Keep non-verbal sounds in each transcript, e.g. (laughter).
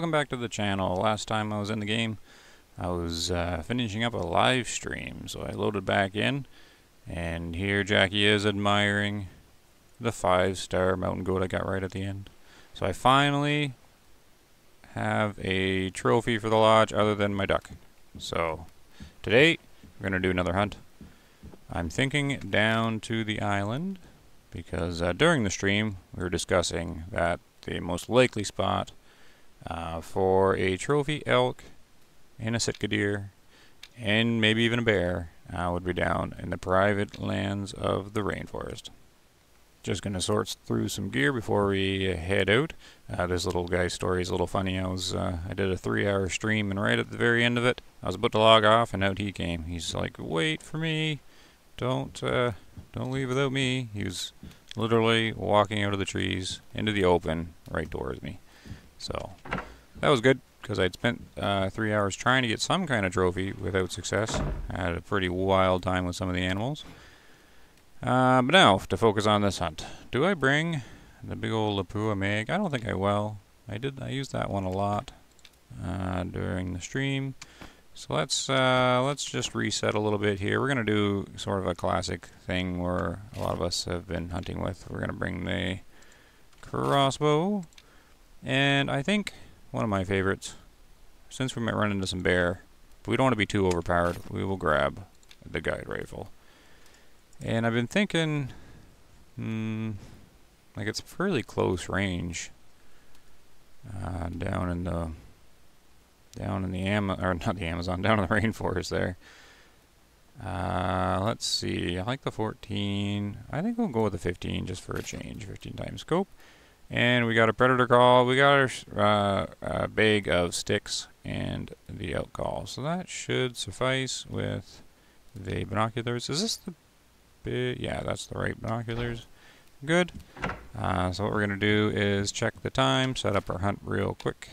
welcome back to the channel. Last time I was in the game, I was uh, finishing up a live stream, so I loaded back in, and here Jackie is admiring the five-star mountain goat I got right at the end. So I finally have a trophy for the lodge other than my duck. So today, we're going to do another hunt. I'm thinking down to the island, because uh, during the stream, we were discussing that the most likely spot uh, for a trophy elk and a Sitka deer and maybe even a bear uh, would be down in the private lands of the rainforest. Just going to sort through some gear before we head out. Uh, this little guy's story is a little funny. I was uh, I did a three-hour stream, and right at the very end of it, I was about to log off, and out he came. He's like, "Wait for me! Don't uh, don't leave without me." He was literally walking out of the trees into the open, right towards me. So that was good because I'd spent uh, three hours trying to get some kind of trophy without success. I had a pretty wild time with some of the animals. Uh, but now to focus on this hunt. Do I bring the big old Lapua Mag? I don't think I will. I did. I used that one a lot uh, during the stream. So let's uh, let's just reset a little bit here. We're gonna do sort of a classic thing where a lot of us have been hunting with. We're gonna bring the crossbow and I think one of my favorites, since we might run into some bear, we don't want to be too overpowered, we will grab the guide rifle. And I've been thinking, hmm, like it's fairly close range uh, down in the down in the Am or not the Amazon, (laughs) down in the rainforest there. Uh, let's see. I like the 14. I think we'll go with the 15 just for a change. 15 times scope. And we got a predator call. We got our uh, bag of sticks and the elk call. So that should suffice with the binoculars. Is this the big? Yeah, that's the right binoculars. Good. Uh, so what we're gonna do is check the time, set up our hunt real quick.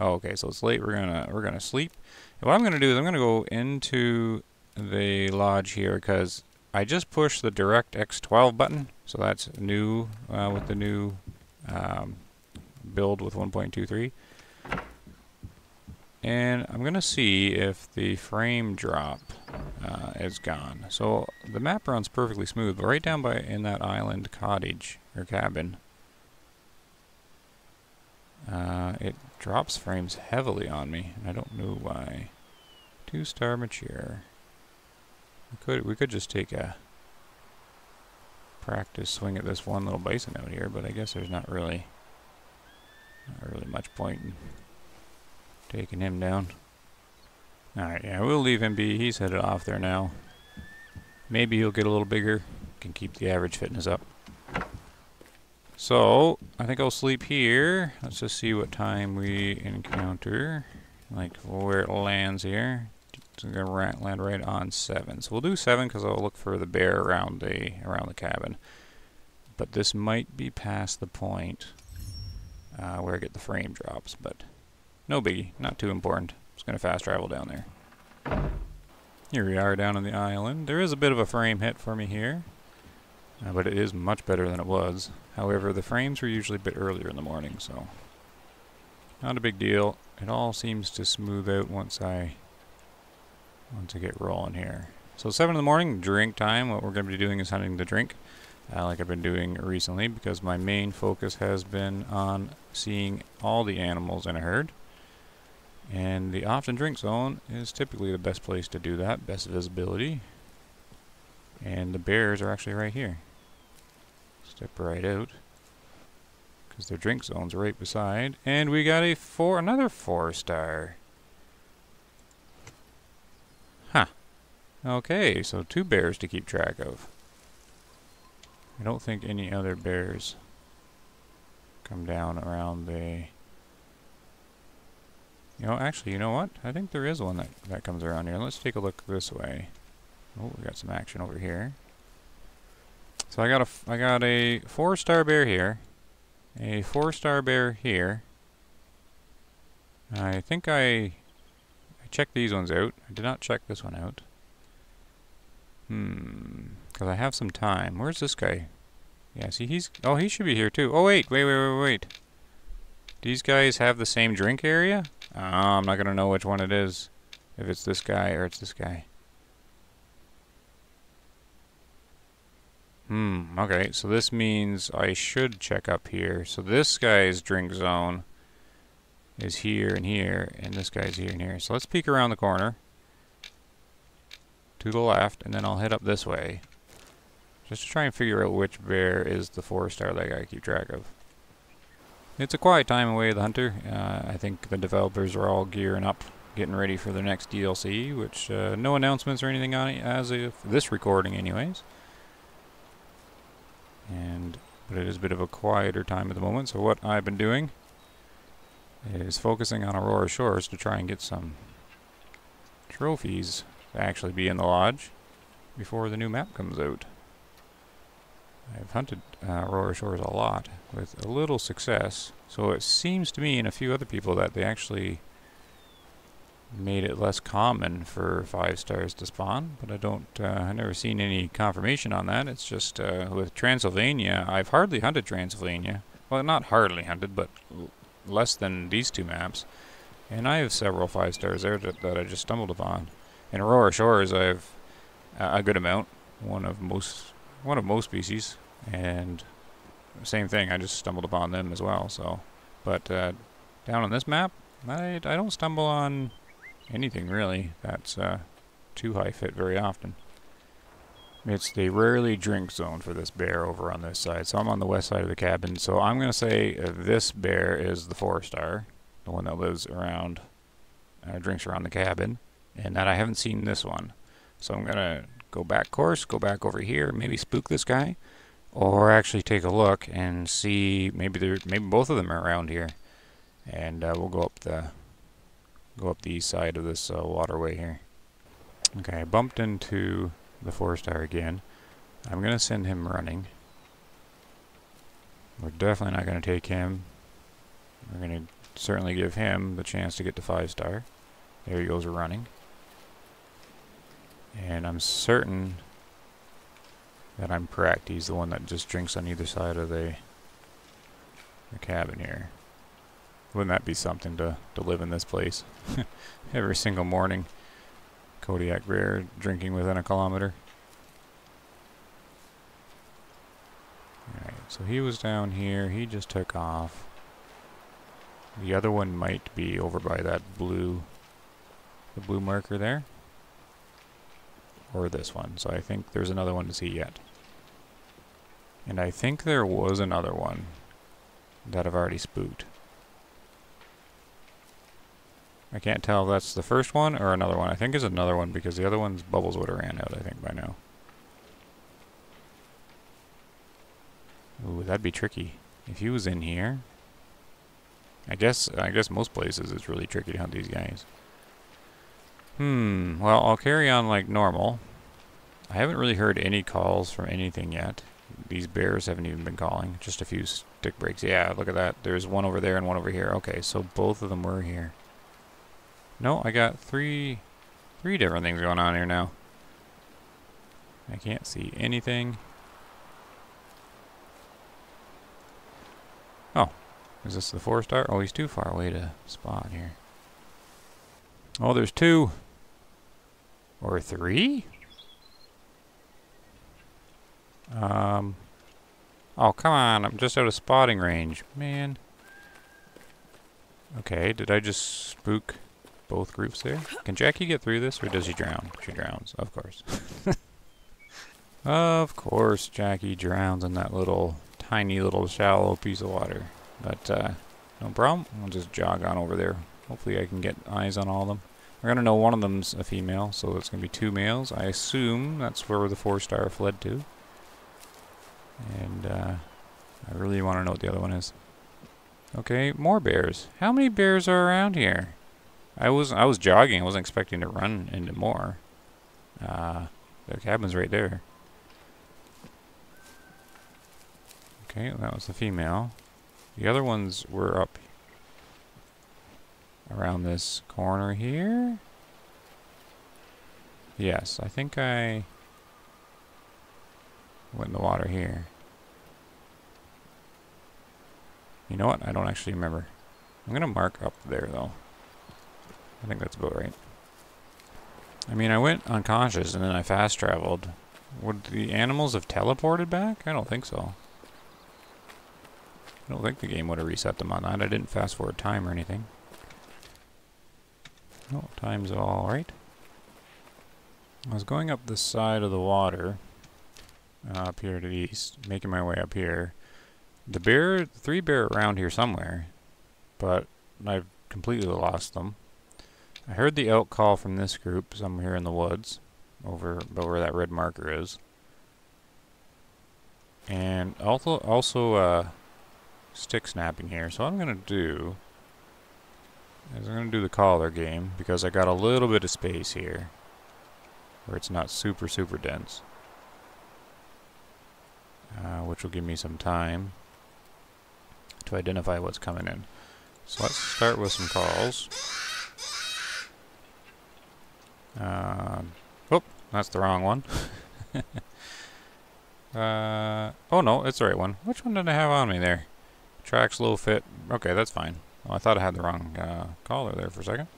Oh, okay. So it's late. We're gonna we're gonna sleep. And what I'm gonna do is I'm gonna go into the lodge here because I just pushed the DirectX 12 button. So that's new uh, with the new um, build with 1.23. And I'm going to see if the frame drop uh, is gone. So the map runs perfectly smooth, but right down by in that island cottage or cabin, uh, it drops frames heavily on me. And I don't know why. Two star mature. We could we could just take a practice swing at this one little bison out here, but I guess there's not really not really much point in taking him down. Alright, yeah, we'll leave him be. He's headed off there now. Maybe he'll get a little bigger. Can keep the average fitness up. So, I think I'll sleep here. Let's just see what time we encounter. Like, where it lands here. It's gonna land right on seven. So we'll do seven because I'll look for the bear around the around the cabin. But this might be past the point uh, where I get the frame drops. But no biggie, not too important. Just gonna fast travel down there. Here we are down on the island. There is a bit of a frame hit for me here, uh, but it is much better than it was. However, the frames were usually a bit earlier in the morning, so not a big deal. It all seems to smooth out once I once I get rolling here. So 7 in the morning, drink time. What we're going to be doing is hunting the drink, uh, like I've been doing recently, because my main focus has been on seeing all the animals in a herd. And the often drink zone is typically the best place to do that, best visibility. And the bears are actually right here. Step right out. Because their drink zone's right beside. And we got a four, another four star. Okay, so two bears to keep track of. I don't think any other bears come down around the... You know, actually, you know what? I think there is one that, that comes around here. Let's take a look this way. Oh, we got some action over here. So I got a, I got a four-star bear here. A four-star bear here. I think I, I checked these ones out. I did not check this one out. Hmm. Because I have some time. Where's this guy? Yeah, see, he's... Oh, he should be here, too. Oh, wait, wait, wait, wait, wait. These guys have the same drink area? Uh, I'm not going to know which one it is. If it's this guy or it's this guy. Hmm, okay, so this means I should check up here. So this guy's drink zone is here and here, and this guy's here and here. So let's peek around the corner to the left, and then I'll head up this way. Just to try and figure out which bear is the four star that I keep track of. It's a quiet time away the hunter. Uh, I think the developers are all gearing up, getting ready for their next DLC, which uh, no announcements or anything on it as of this recording anyways. And but it is a bit of a quieter time at the moment, so what I've been doing is focusing on Aurora Shores to try and get some trophies to actually be in the lodge before the new map comes out. I've hunted uh, Aurora Shores a lot with a little success, so it seems to me and a few other people that they actually made it less common for five stars to spawn, but I don't, uh, I've never seen any confirmation on that. It's just uh, with Transylvania, I've hardly hunted Transylvania. Well, not hardly hunted, but less than these two maps. And I have several five stars there that, that I just stumbled upon. In Aurora Shores, I have a good amount, one of most one of most species, and same thing. I just stumbled upon them as well. So, but uh, down on this map, I I don't stumble on anything really that's uh, too high fit very often. It's the rarely drink zone for this bear over on this side. So I'm on the west side of the cabin. So I'm going to say uh, this bear is the four star, the one that lives around, uh, drinks around the cabin, and that I haven't seen this one. So I'm going to go back course, go back over here, maybe spook this guy, or actually take a look and see maybe there, maybe both of them are around here, and uh, we'll go up the go up the east side of this uh, waterway here. Okay, I bumped into the four star again. I'm gonna send him running. We're definitely not gonna take him. We're gonna certainly give him the chance to get to five star. There he goes running. And I'm certain that I'm correct. He's the one that just drinks on either side of the, the cabin here. Wouldn't that be something to, to live in this place? (laughs) Every single morning, Kodiak bear drinking within a kilometer. Alright, so he was down here. He just took off. The other one might be over by that blue, the blue marker there or this one. So I think there's another one to see yet. And I think there was another one that I've already spooked. I can't tell if that's the first one or another one. I think it's another one because the other one's bubbles would have ran out, I think, by now. Ooh, that'd be tricky. If he was in here... I guess I guess most places it's really tricky to hunt these guys. Hmm, well, I'll carry on like normal. I haven't really heard any calls from anything yet. These bears haven't even been calling. Just a few stick breaks. Yeah, look at that. There's one over there and one over here. Okay, so both of them were here. No, I got three, three different things going on here now. I can't see anything. Oh, is this the four star? Oh, he's too far away to spot here. Oh, there's two. Or three? Um. Oh, come on. I'm just out of spotting range. Man. Okay, did I just spook both groups there? Can Jackie get through this, or does she drown? She drowns, of course. (laughs) of course, Jackie drowns in that little, tiny little shallow piece of water. But, uh, no problem. I'll just jog on over there. Hopefully I can get eyes on all of them. We're to know one of them's a female, so it's to be two males. I assume that's where the four-star fled to. And uh, I really want to know what the other one is. Okay, more bears. How many bears are around here? I was I was jogging. I wasn't expecting to run into more. Uh, the cabin's right there. Okay, that was the female. The other ones were up around this corner here. Yes, I think I went in the water here. You know what? I don't actually remember. I'm gonna mark up there though. I think that's about right. I mean, I went unconscious and then I fast traveled. Would the animals have teleported back? I don't think so. I don't think the game would have reset them on that. I didn't fast forward time or anything. Oh, time's all right. I was going up the side of the water, uh, up here to the east, making my way up here. The bear, three bear around here somewhere, but I've completely lost them. I heard the elk call from this group somewhere here in the woods, over about where that red marker is. And also, also uh, stick snapping here. So what I'm going to do is I'm going to do the caller game because I got a little bit of space here where it's not super, super dense. Uh, which will give me some time to identify what's coming in. So let's start with some calls. Uh, oh, that's the wrong one. (laughs) uh, oh no, it's the right one. Which one did I have on me there? Tracks low fit. Okay, that's fine. Well, I thought I had the wrong uh, caller there for a second.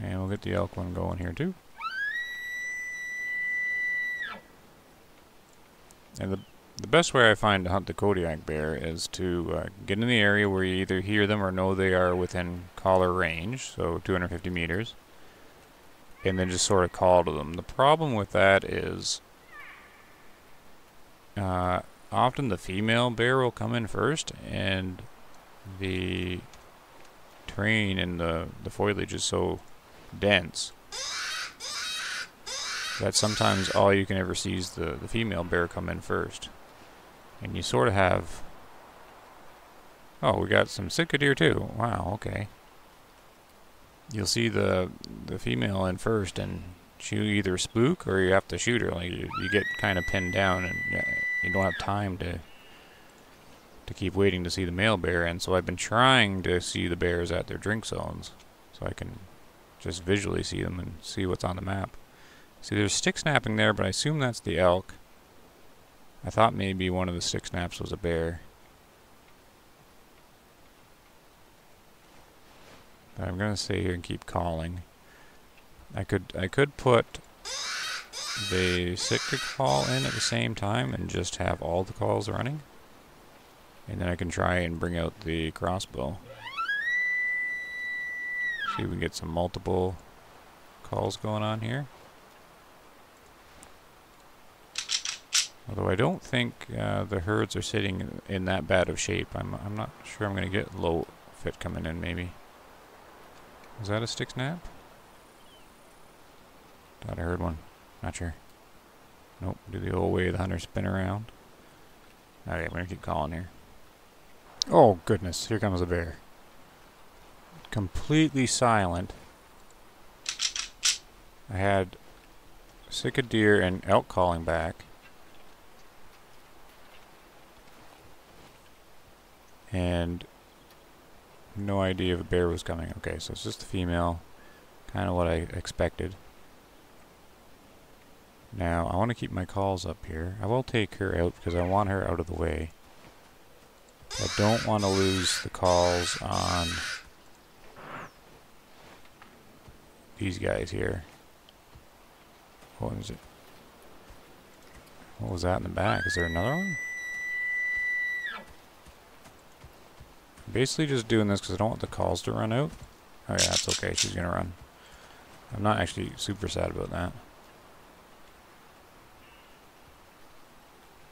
And we'll get the elk one going here too. And the the best way I find to hunt the Kodiak bear is to uh, get in the area where you either hear them or know they are within caller range, so 250 meters, and then just sort of call to them. The problem with that is uh, often the female bear will come in first, and the terrain and the, the foliage is so dense that sometimes all you can ever see is the, the female bear come in first. And you sort of have... Oh, we got some Sitka deer too. Wow, okay. You'll see the the female in first, and she either spook or you have to shoot her. Like you, you get kind of pinned down, and you don't have time to to keep waiting to see the male bear. And so I've been trying to see the bears at their drink zones, so I can just visually see them and see what's on the map. See, there's stick snapping there, but I assume that's the elk. I thought maybe one of the stick snaps was a bear. I'm gonna stay here and keep calling. I could I could put the Sitka call in at the same time and just have all the calls running. And then I can try and bring out the crossbow. See if we can get some multiple calls going on here. Although I don't think uh, the herds are sitting in that bad of shape. I'm, I'm not sure I'm going to get low fit coming in, maybe. Is that a stick snap? Thought I heard one. Not sure. Nope. Do the old Way of the Hunter spin around. Oh, okay, we're going to keep calling here. Oh, goodness. Here comes a bear. Completely silent. I had Sitka deer and elk calling back. and no idea if a bear was coming. Okay, so it's just a female, kind of what I expected. Now, I want to keep my calls up here. I will take her out because I want her out of the way. I don't want to lose the calls on these guys here. What is it? What was that in the back? Is there another one? Basically just doing this because I don't want the calls to run out. Oh yeah, that's okay. She's going to run. I'm not actually super sad about that.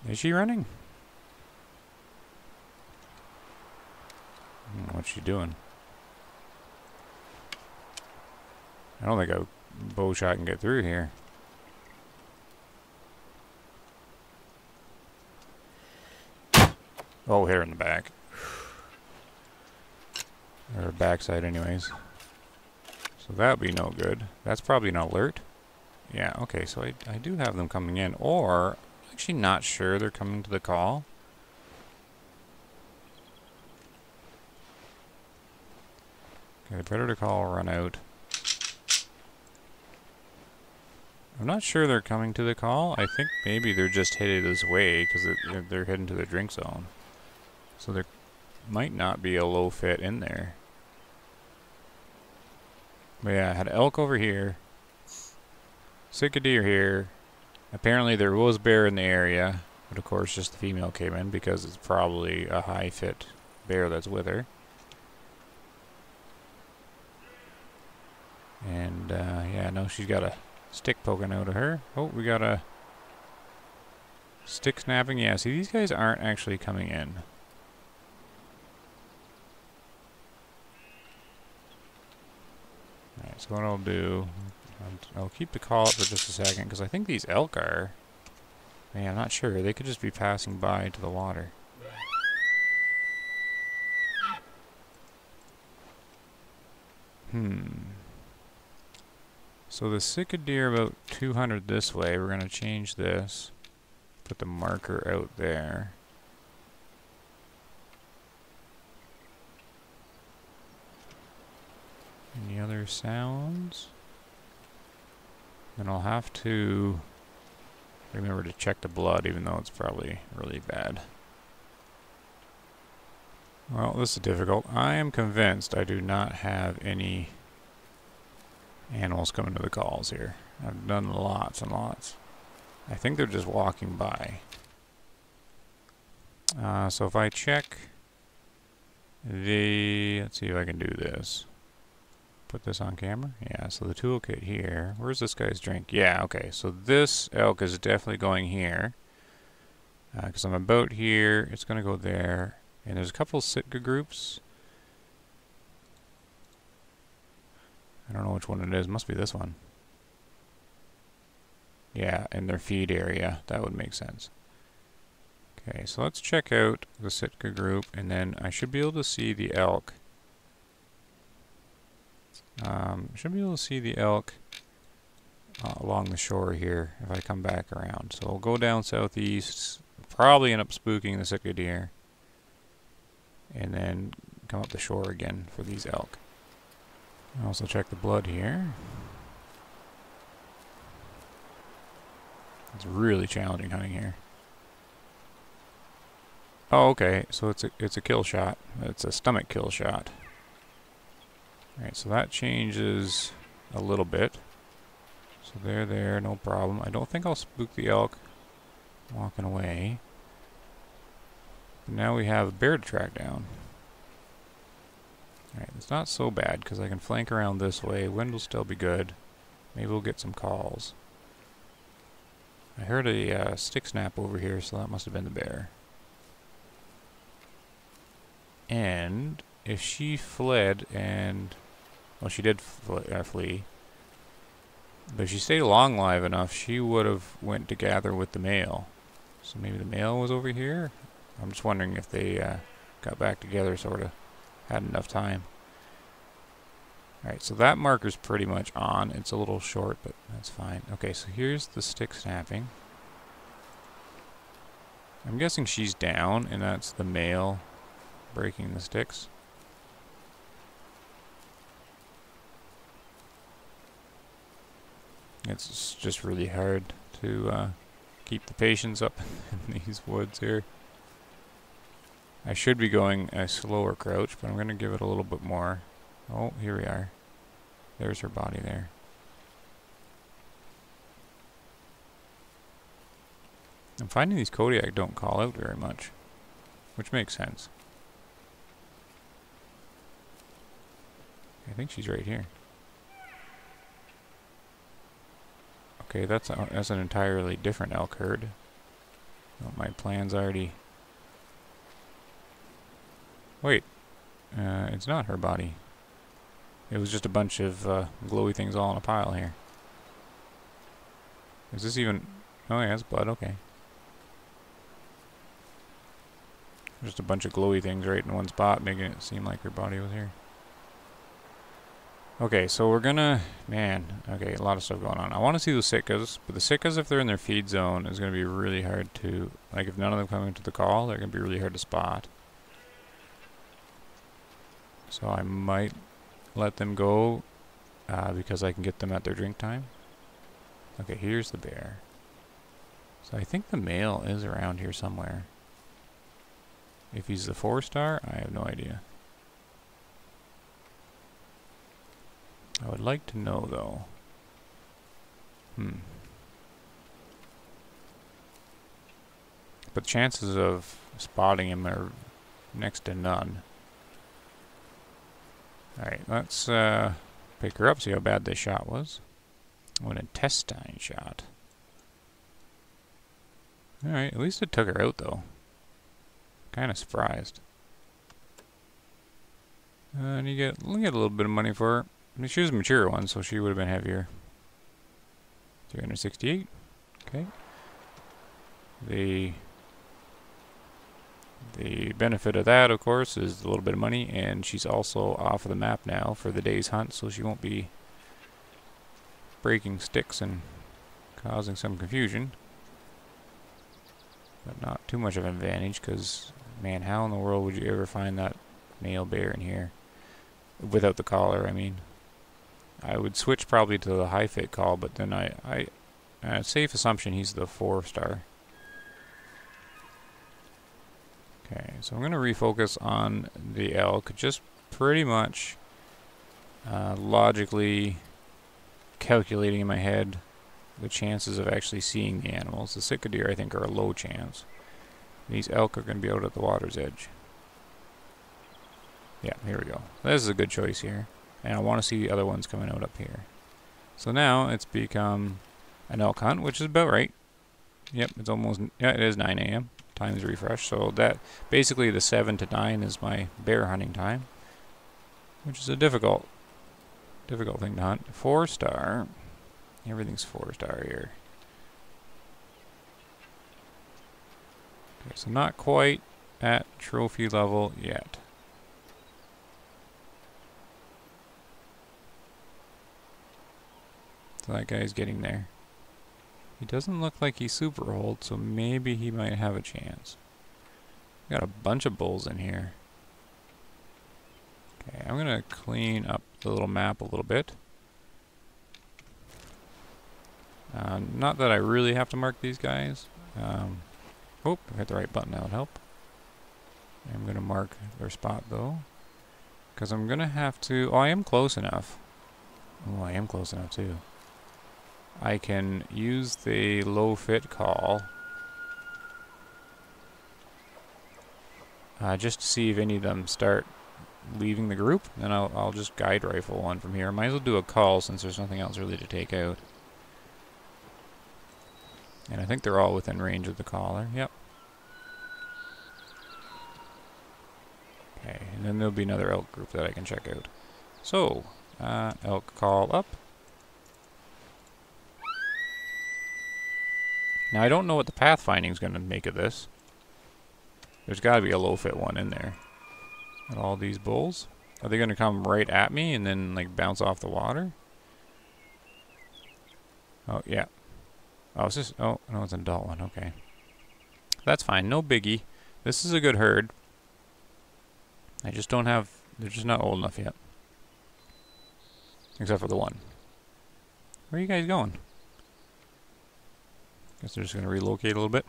Is she running? Hmm, what's she doing? I don't think a bow shot can get through here. Oh, here in the back. Or backside anyways. So that would be no good. That's probably an alert. Yeah, okay, so I, I do have them coming in. Or, actually not sure they're coming to the call. Okay, predator call run out. I'm not sure they're coming to the call. I think maybe they're just headed this way because they're, they're heading to the drink zone. So they're might not be a low fit in there. But yeah, I had elk over here. Sitka deer here. Apparently there was bear in the area. But of course just the female came in because it's probably a high fit bear that's with her. And uh, yeah, no, she's got a stick poking out of her. Oh, we got a stick snapping. Yeah, see, these guys aren't actually coming in. Alright, so what I'll do, I'll keep the call up for just a second, because I think these elk are, man, I'm not sure, they could just be passing by to the water. Hmm. So the Sitka deer about 200 this way. We're going to change this. Put the marker out there. Any other sounds? Then I'll have to remember to check the blood, even though it's probably really bad. Well, this is difficult. I am convinced I do not have any animals coming to the calls here. I've done lots and lots. I think they're just walking by. Uh, so if I check the, let's see if I can do this. Put this on camera. Yeah, so the toolkit here. Where's this guy's drink? Yeah, okay. So this elk is definitely going here. Because uh, I'm about here. It's going to go there. And there's a couple Sitka groups. I don't know which one it is. Must be this one. Yeah, in their feed area. That would make sense. Okay, so let's check out the Sitka group, and then I should be able to see the elk. Um, should be able to see the elk uh, along the shore here if I come back around. So we'll go down southeast, probably end up spooking the Sitka deer, and then come up the shore again for these elk. Also check the blood here. It's really challenging hunting here. Oh, okay. So it's a it's a kill shot. It's a stomach kill shot. Alright, so that changes a little bit. So they're there, no problem. I don't think I'll spook the elk walking away. But now we have a bear to track down. Alright, it's not so bad because I can flank around this way. Wind will still be good. Maybe we'll get some calls. I heard a uh, stick snap over here, so that must have been the bear. And if she fled and... Well, she did fl uh, flee. But if she stayed long live enough, she would have went to gather with the male. So maybe the male was over here? I'm just wondering if they uh, got back together, sort of had enough time. Alright, so that marker's pretty much on. It's a little short, but that's fine. Okay, so here's the stick snapping. I'm guessing she's down, and that's the male breaking the sticks. It's just really hard to uh, keep the patience up in (laughs) these woods here. I should be going a slower crouch, but I'm going to give it a little bit more. Oh, here we are. There's her body there. I'm finding these Kodiak don't call out very much, which makes sense. I think she's right here. Okay, that's a, that's an entirely different elk herd. Well, my plan's already Wait. Uh, it's not her body. It was just a bunch of uh, glowy things all in a pile here. Is this even... Oh yeah, it's blood, okay. Just a bunch of glowy things right in one spot, making it seem like her body was here. Okay, so we're gonna... Man, okay, a lot of stuff going on. I want to see the Sitkas, but the Sitkas, if they're in their feed zone, is going to be really hard to... Like, if none of them come into the call, they're going to be really hard to spot. So I might let them go uh, because I can get them at their drink time. Okay, here's the bear. So I think the male is around here somewhere. If he's the four star, I have no idea. I would like to know though. Hmm. But chances of spotting him are next to none. Alright, let's uh, pick her up, see how bad this shot was. Oh, an intestine shot. Alright, at least it took her out though. Kind of surprised. Uh, and you get, you get a little bit of money for her. I mean, she was a mature one, so she would have been heavier. 368. Okay. The the benefit of that, of course, is a little bit of money, and she's also off of the map now for the day's hunt, so she won't be breaking sticks and causing some confusion. But not too much of an advantage, because, man, how in the world would you ever find that male bear in here? Without the caller, I mean. I would switch probably to the high fit call, but then I, I, uh, safe assumption he's the four star. Okay, so I'm going to refocus on the elk, just pretty much uh, logically calculating in my head the chances of actually seeing the animals. The Sitka deer, I think, are a low chance. These elk are going to be out at the water's edge. Yeah, here we go. This is a good choice here. And I want to see the other ones coming out up here. So now it's become an elk hunt, which is about right. Yep, it's almost, yeah, it is 9 a.m. Time's refresh. So that, basically the 7 to 9 is my bear hunting time. Which is a difficult, difficult thing to hunt. Four star. Everything's four star here. Okay, so not quite at trophy level yet. So that guy's getting there. He doesn't look like he's super old, so maybe he might have a chance. Got a bunch of bulls in here. Okay, I'm gonna clean up the little map a little bit. Uh, not that I really have to mark these guys. Um, oh, I hit the right button, that would help. I'm gonna mark their spot though. Because I'm gonna have to, oh I am close enough. Oh, I am close enough too. I can use the low fit call uh, just to see if any of them start leaving the group. Then I'll, I'll just guide rifle one from here. Might as well do a call since there's nothing else really to take out. And I think they're all within range of the caller. Yep. Okay, and then there'll be another elk group that I can check out. So, uh, elk call up. Now I don't know what the pathfinding is going to make of this. There's got to be a low fit one in there. And all these bulls. Are they going to come right at me and then like bounce off the water? Oh, yeah. Oh, it's just, oh, no, it's an adult one. Okay. That's fine. No biggie. This is a good herd. I just don't have, they're just not old enough yet. Except for the one. Where are you guys going? Guess they're just going to relocate a little bit.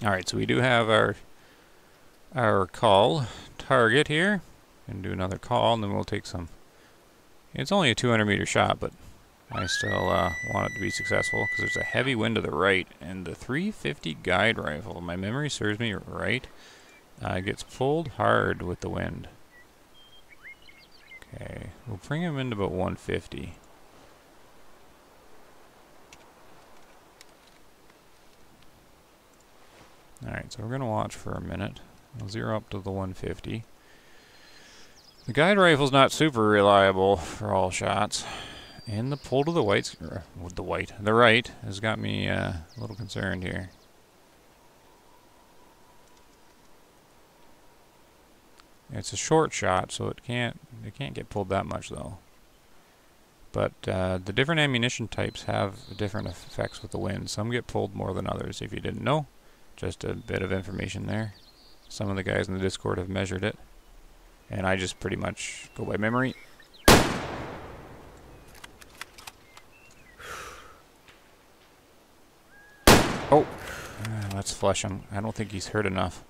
Alright, so we do have our our call target here. And do another call, and then we'll take some... It's only a 200 meter shot, but I still uh, want it to be successful, because there's a heavy wind to the right, and the 350 guide rifle, my memory serves me right, uh, gets pulled hard with the wind. Okay, we'll bring him into about 150. Alright, so we're going to watch for a minute. I'll zero up to the 150. The guide rifle's not super reliable for all shots. And the pull to the white, the white, the right, has got me uh, a little concerned here. It's a short shot, so it can't it can't get pulled that much though. But uh, the different ammunition types have different effects with the wind. Some get pulled more than others. If you didn't know, just a bit of information there. Some of the guys in the Discord have measured it. And I just pretty much go by memory. Oh, uh, let's flush him. I don't think he's hurt enough.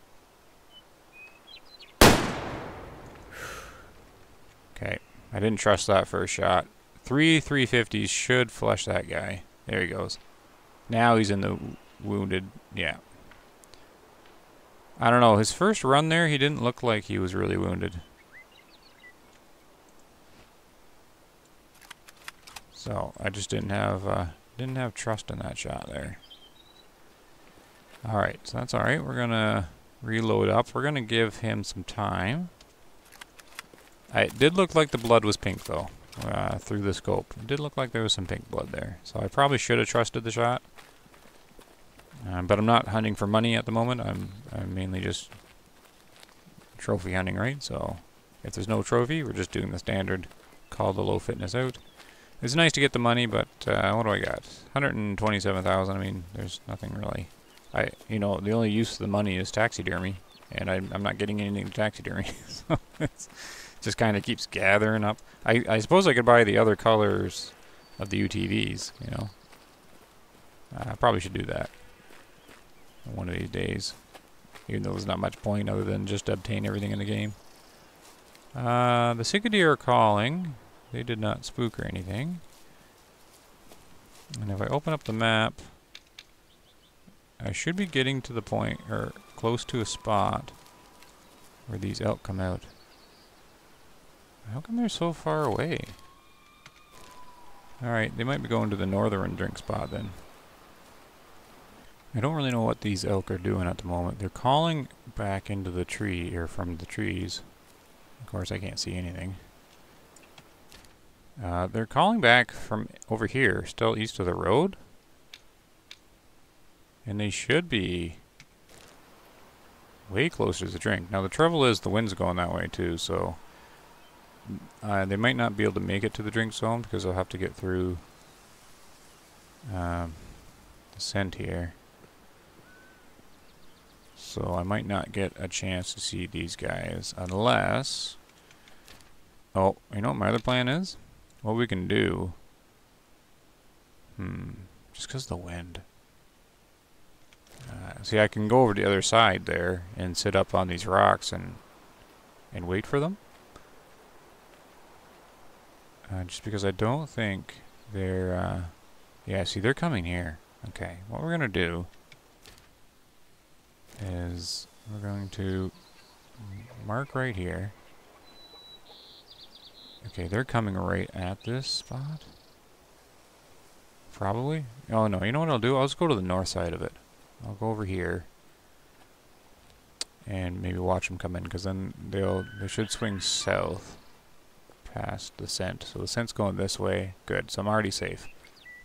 Okay, I didn't trust that first shot. Three 350s should flush that guy. There he goes. Now he's in the wounded. Yeah, I don't know. His first run there, he didn't look like he was really wounded. So I just didn't have uh, didn't have trust in that shot there. All right, so that's all right. We're gonna reload up. We're gonna give him some time. it did look like the blood was pink though, uh, through the scope. It did look like there was some pink blood there. So I probably should have trusted the shot. Um, but I'm not hunting for money at the moment. I'm, I'm mainly just trophy hunting, right? So if there's no trophy, we're just doing the standard call the low fitness out. It's nice to get the money, but uh, what do I got? 127,000. I mean, there's nothing really. I, you know, the only use of the money is taxidermy, and I, am not getting anything to taxidermy, (laughs) so it just kind of keeps gathering up. I, I suppose I could buy the other colors of the UTVs. You know, I probably should do that one of these days. Even though there's not much point other than just obtain everything in the game. Uh, the Sitka deer are calling. They did not spook or anything. And if I open up the map, I should be getting to the point, or close to a spot, where these elk come out. How come they're so far away? Alright, they might be going to the northern drink spot then. I don't really know what these elk are doing at the moment. They're calling back into the tree, or from the trees. Of course, I can't see anything. Uh, they're calling back from over here, still east of the road. And they should be way closer to the drink. Now the trouble is the wind's going that way too, so uh, they might not be able to make it to the drink zone because they'll have to get through um, the scent here. So I might not get a chance to see these guys unless... Oh, you know what my other plan is? What we can do... Hmm, just because the wind. Uh, see, I can go over to the other side there and sit up on these rocks and and wait for them. Uh, just because I don't think they're... Uh, yeah, see, they're coming here. Okay, what we're going to do is we're going to mark right here. Okay, they're coming right at this spot. Probably. Oh no, you know what I'll do? I'll just go to the north side of it. I'll go over here and maybe watch them come in because then they'll they should swing south past the scent. So the scent's going this way. Good. So I'm already safe.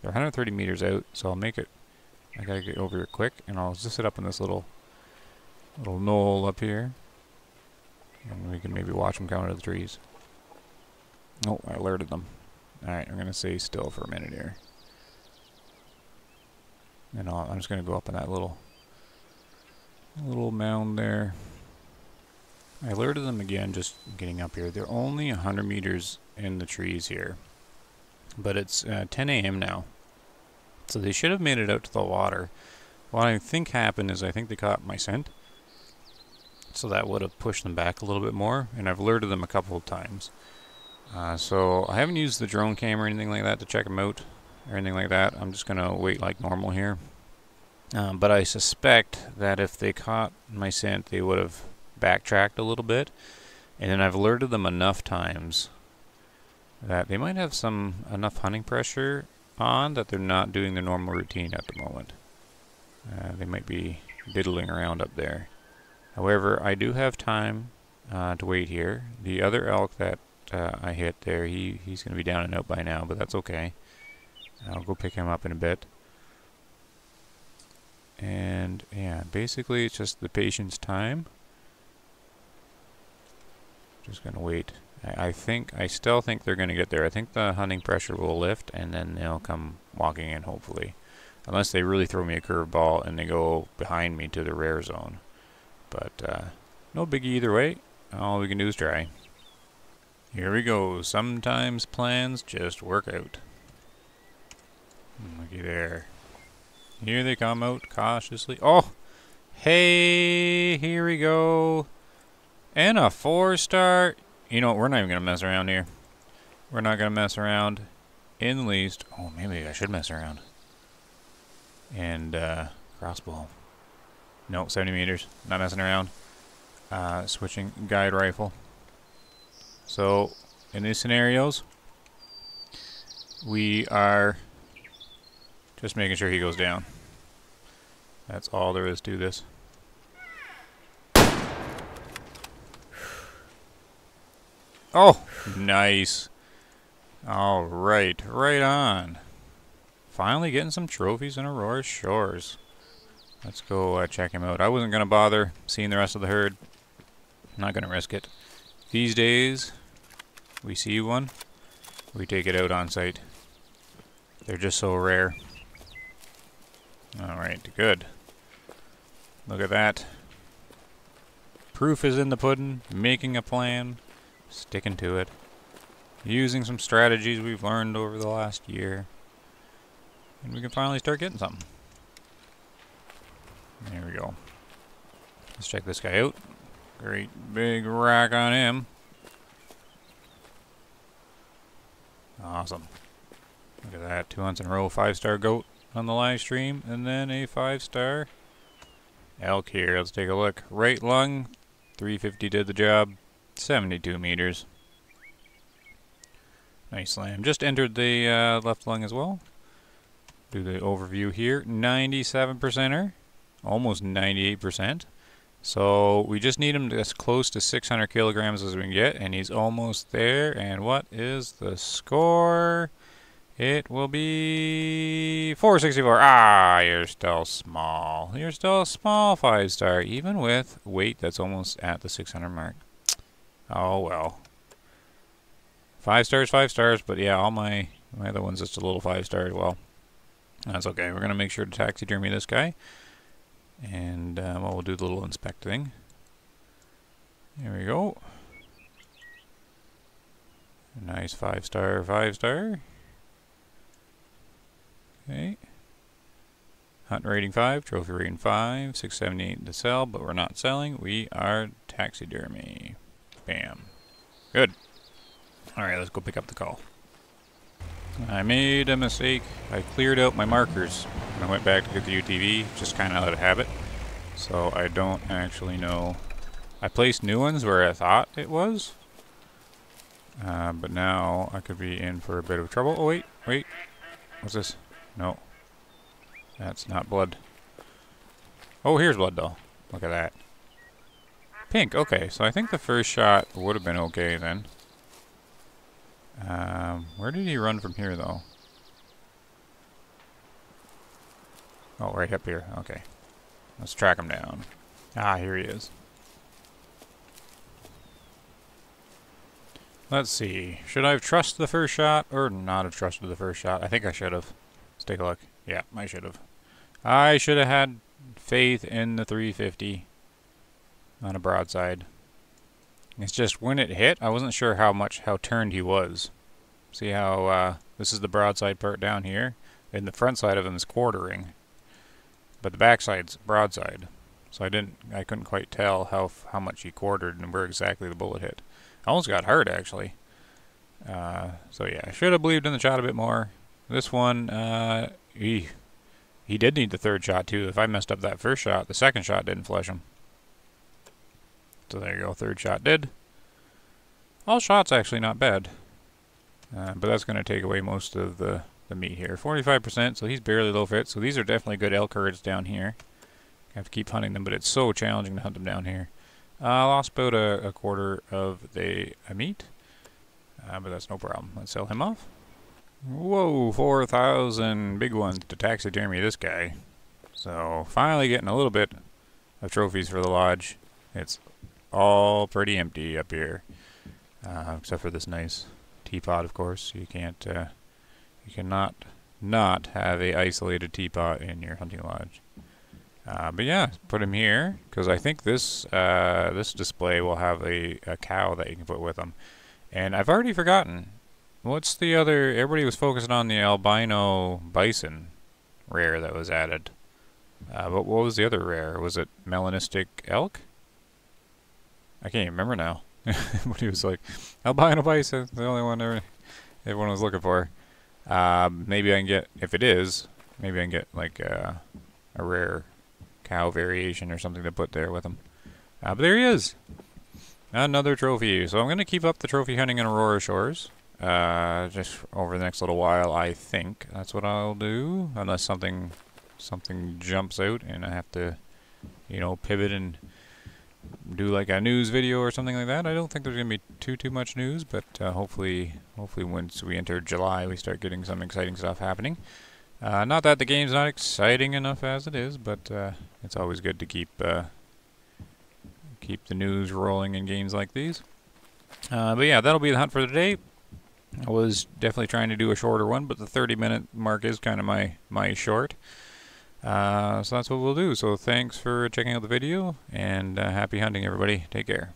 They're 130 meters out, so I'll make it. I gotta get over here quick, and I'll just sit up in this little little knoll up here. And we can maybe watch them come out of the trees. Oh, I alerted them. Alright, I'm going to stay still for a minute here. And i am just going to go up in that little little mound there. I alerted them again just getting up here. They're only 100 meters in the trees here. But it's uh, 10 a.m. now. So they should have made it out to the water. What I think happened is I think they caught my scent. So that would have pushed them back a little bit more, and I've alerted them a couple of times. Uh, so I haven't used the drone camera or anything like that to check them out or anything like that. I'm just going to wait like normal here. Um, but I suspect that if they caught my scent, they would have backtracked a little bit. And then I've alerted them enough times that they might have some enough hunting pressure on that they're not doing their normal routine at the moment. Uh, they might be diddling around up there. However, I do have time uh, to wait here. The other elk that uh, I hit there, he, he's going to be down and out by now, but that's okay. I'll go pick him up in a bit. And yeah, basically it's just the patience time. Just going to wait. I, I think, I still think they're going to get there. I think the hunting pressure will lift and then they'll come walking in hopefully. Unless they really throw me a curveball and they go behind me to the rare zone. But uh, no biggie either way. All we can do is try. Here we go. Sometimes plans just work out. Looky there. Here they come out cautiously. Oh! Hey, here we go. And a four star. You know what? We're not even going to mess around here. We're not going to mess around in the least. Oh, maybe I should mess around. And uh, crossbow. No, 70 meters. Not messing around. Uh, switching guide rifle. So, in these scenarios, we are just making sure he goes down. That's all there is to this. Oh, nice. All right, right on. Finally getting some trophies in Aurora Shores. Let's go uh, check him out. I wasn't going to bother seeing the rest of the herd. I'm not going to risk it. These days, we see one, we take it out on sight. They're just so rare. Alright, good. Look at that. Proof is in the pudding, making a plan, sticking to it, using some strategies we've learned over the last year, and we can finally start getting something. There we go. Let's check this guy out. Great big rack on him. Awesome. Look at that. Two hunts in a row. Five star goat on the live stream. And then a five star elk here. Let's take a look. Right lung. 350 did the job. 72 meters. Nice slam. Just entered the uh, left lung as well. Do the overview here. 97%er. Almost 98%. So we just need him as close to 600 kilograms as we can get, and he's almost there. And what is the score? It will be 464. Ah, you're still small. You're still a small five star, even with weight that's almost at the 600 mark. Oh well. Five stars, five stars, but yeah, all my my other ones just a little five star as well. That's okay. We're gonna make sure to taxidermy this guy. And um, we'll do the little inspect thing. There we go. Nice five star, five star. Okay. Hunt rating 5, trophy rating 5, 678 to sell, but we're not selling. We are taxidermy. Bam. Good. Alright, let's go pick up the call. I made a mistake. I cleared out my markers when I went back to get the UTV, just kind of out of habit. So I don't actually know. I placed new ones where I thought it was. Uh, but now I could be in for a bit of trouble. Oh, wait, wait. What's this? No. That's not blood. Oh, here's blood, though. Look at that. Pink, okay. So I think the first shot would have been okay then. Um, where did he run from here, though? Oh, right up here. Okay. Let's track him down. Ah, here he is. Let's see. Should I have trusted the first shot or not have trusted the first shot? I think I should have. Let's take a look. Yeah, I should have. I should have had faith in the 350 on a broadside. It's just when it hit, I wasn't sure how much, how turned he was. See how, uh, this is the broadside part down here, and the front side of him is quartering. But the back side's broadside. So I didn't, I couldn't quite tell how how much he quartered and where exactly the bullet hit. I almost got hurt, actually. Uh, so yeah, I should have believed in the shot a bit more. This one, uh, he, he did need the third shot, too. If I messed up that first shot, the second shot didn't flush him. So there you go, third shot did. All shots actually not bad. Uh, but that's going to take away most of the, the meat here. 45%, so he's barely low fit. So these are definitely good elk herds down here. I have to keep hunting them, but it's so challenging to hunt them down here. Uh, I lost about a, a, quarter of the uh, meat, uh, but that's no problem. Let's sell him off. Whoa, 4,000 big ones to taxidermy this guy. So finally getting a little bit of trophies for the lodge. It's all pretty empty up here, uh, except for this nice teapot, of course. You can't, uh, you cannot not have a isolated teapot in your hunting lodge. Uh, but yeah, put him here because I think this uh, this display will have a, a cow that you can put with him. And I've already forgotten. What's the other? Everybody was focusing on the albino bison rare that was added. Uh, but what was the other rare? Was it melanistic elk? I can't even remember now. (laughs) but he was like, albino bison, the only one everyone was looking for. Uh, maybe I can get, if it is, maybe I can get like uh, a rare cow variation or something to put there with him. Uh, but there he is. Another trophy. So I'm going to keep up the trophy hunting in Aurora Shores. Uh, just over the next little while, I think that's what I'll do, unless something something jumps out and I have to, you know, pivot and do like a news video or something like that. I don't think there's gonna be too too much news, but uh, hopefully, hopefully once we enter July, we start getting some exciting stuff happening. Uh, not that the game's not exciting enough as it is, but uh, it's always good to keep uh, keep the news rolling in games like these. Uh, but yeah, that'll be the hunt for the day. I was definitely trying to do a shorter one, but the 30 minute mark is kind of my, my short. Uh, so that's what we'll do. So thanks for checking out the video, and uh, happy hunting, everybody. Take care.